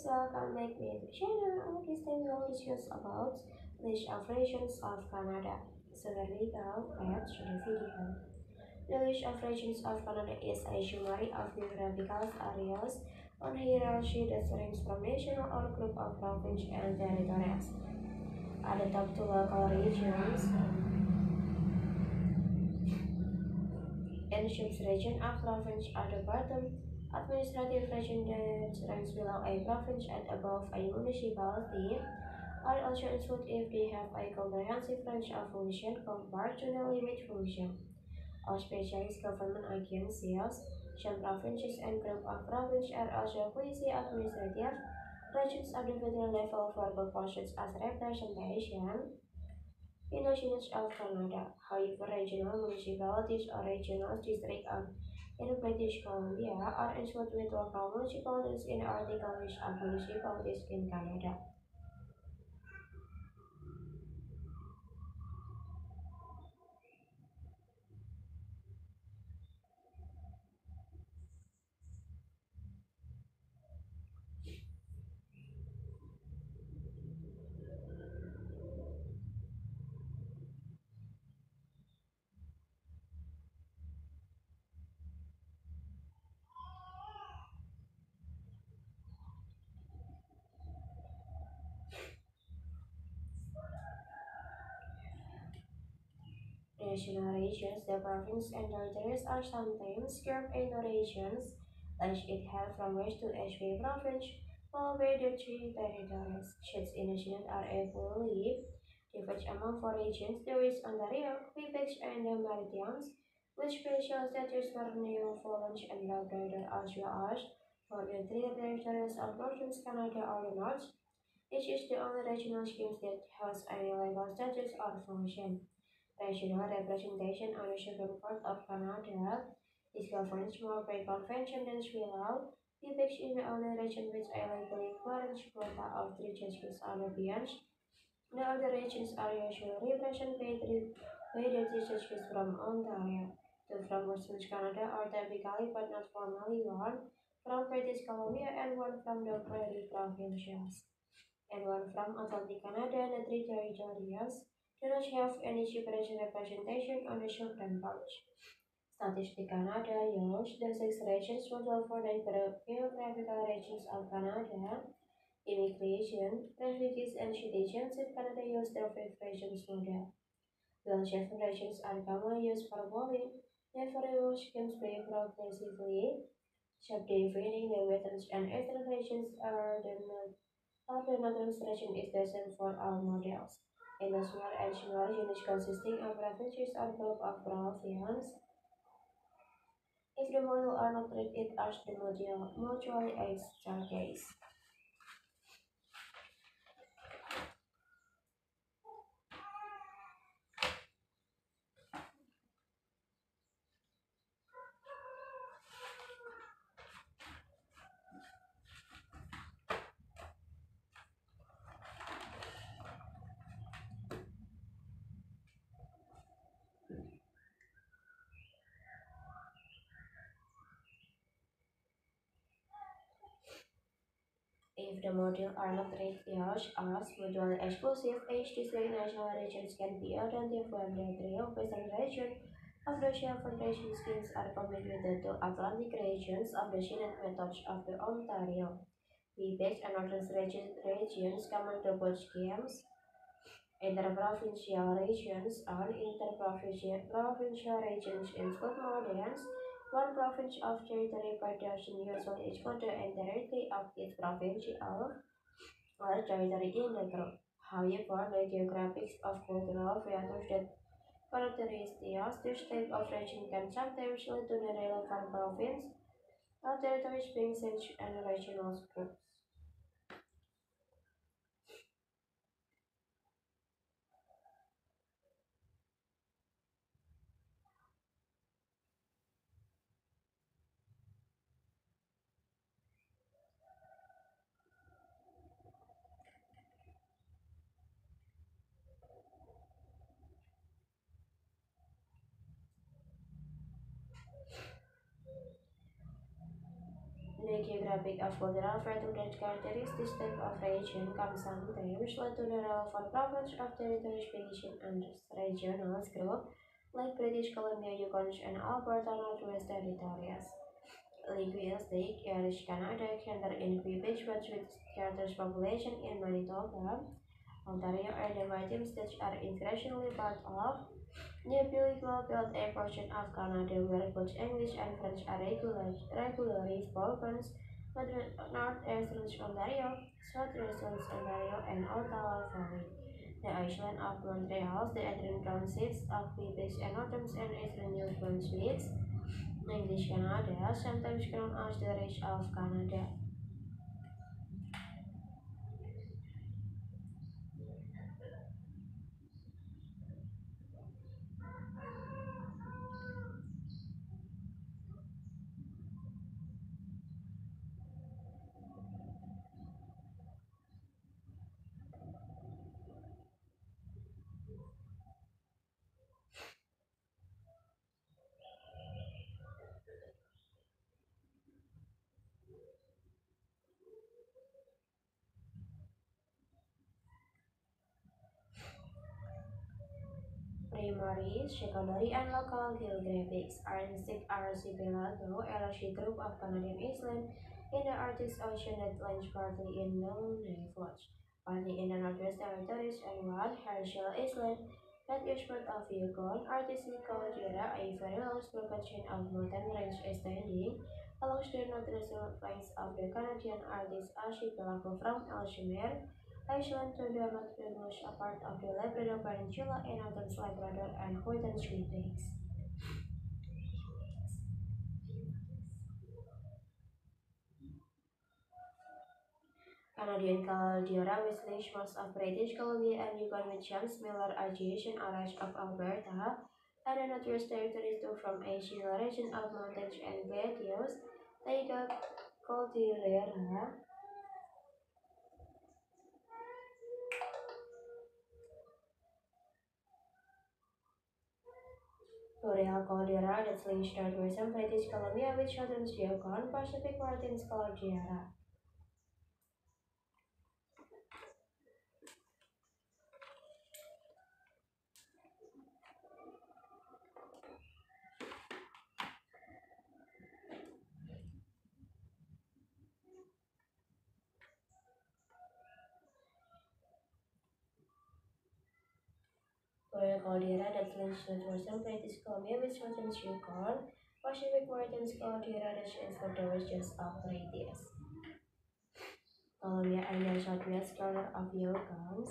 guys, welcome back to the channel. This time we will discuss about of regions of Canada. So here we go, let's the video. The list of regions of Canada is a summary of geographical areas on hierarchy that ranges from national or group of provinces and territories. At the top two local regions, Ancient region of province are the bottom administrative region that ranks below a province and above a municipality are also included if they have a comprehensive range of functions compared to the limit function. All specialist government agencies, some provinces and group of provinces are also quasi-administrative regions at the federal level for purposes as representation in nations of Canada. However, regional municipalities or regional districts in British Columbia are included with local municipalities in the article list of municipalities in Canada. National regions, the province and territories are sometimes grouped into regions, as it have from west to by province, while by the three territories. States in the are equally divided among four regions, the West Ontario, Quebec, and the Maritimes, with special status for Newfoundland and Labrador, as well as for the three territories of Northern Canada or the North. This is the only regional scheme that has a legal status or function. Regional representation on the Supreme Court of Canada is governed more by convention than law. Quebec is the only region a legally current quota of three judges on the. The other regions are usually represented by the three judges from Ontario. Two from Western Canada are typically but not formally one from British Columbia and one from the Prairie Provincials, and one from Atlantic Canada and the three territories do not have any separation representation on the Supreme Court. Statistics Canada uses the six regions model for the geographical regions of Canada. Immigration, refugees, and citizenship Canada use the five regions model. While seven regions are commonly used for voting, never schemes by progressively subdividing the western and eastern regions are the, are the northern region is the same for all models and small unit consisting of refugees or group of provinces. If the model are not treated as the module, mutually exchange. If the module are not treated as mutually exclusive, distinct national regions can be identified when the western regions of the Shelford region schemes are the two Atlantic regions of the Senate methods of the Ontario. Quebec and Northern region, regions come under both schemes. Interprovincial regions and interprovincial regions include than one province of territory per dozen usually is for the entirety of its provincial or territory in the group. However, the geographics of cultural features that characterize this type of region can sometimes lead to the relevant province or territories being such and regional groups. Topic of cultural that characterize this type of region can sometimes lead to the relevant problems of territory species and regional group, like British Columbia, Yukon, and Alberta Northwest Territories. Linguistic Irish Canada Canter in Quebec, which caters population in Manitoba, Ontario, and the maritime states are increasingly part of the bilingual belt a portion of Canada where both English and French are regular, regularly spoken, northeastern Ontario, southwestern Ontario, and Ottawa Valley. The island of Montreal, the eastern townships of Quebec, and northern and eastern New Brunswick, English Canada, sometimes known as the rest of Canada. Primary, secondary, and local geographics Arctic archipelago, large group of Canadian islands in the Arctic Ocean that lies partly in Nunavut, partly in the Northwest Territories, and one Herschel Island that is part of Yukon. Arctic Cordillera, a very long broken chain of mountain range extending along the northwestern flanks of the Canadian Arctic archipelago from Ellesmere Iceland to the northernmost part of the Labrador Peninsula and northern Labrador and Huyton Strait Lakes. Canadian caldera links most of British Columbia and Yukon with James Miller Adjacent areas of Alberta and the Northwest Territories to from a single region of mountains and plateaus. Taiga caldera Boreal Cordillera that links northwestern British Columbia with southern Yukon Pacific Martins Cordillera. Boreal Cordillera that links northwestern British Columbia with southern Yukon Pacific Martins Cordillera that sheds for the just of radius. Columbia and the southwest corner of Yukon